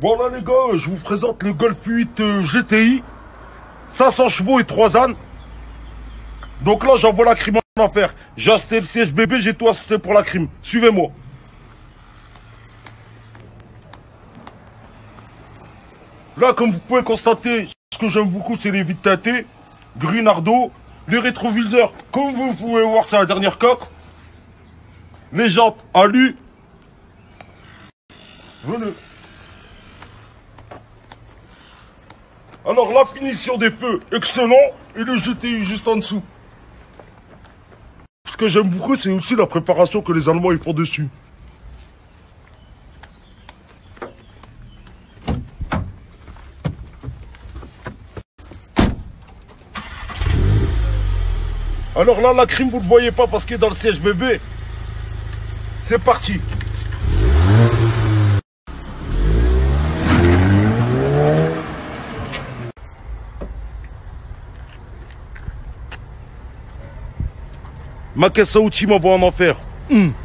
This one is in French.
Voilà les gars, je vous présente le Golf 8 euh, GTI. 500 chevaux et 3 ânes. Donc là, j'envoie la crime en enfer. J'ai acheté le siège bébé, j'ai tout acheté pour la crime. Suivez-moi. Là, comme vous pouvez constater, ce que j'aime beaucoup, c'est les vitres teintées, gris nardo, les rétroviseurs, comme vous pouvez voir, c'est la dernière coque. Les jantes alu. Venez. Alors la finition des feux, excellent, et le GTI juste en dessous. Ce que j'aime beaucoup, c'est aussi la préparation que les Allemands ils font dessus. Alors là, la crime, vous ne voyez pas parce qu'il est dans le siège bébé. C'est parti. Maka sa uči ma vojno afer. Mm.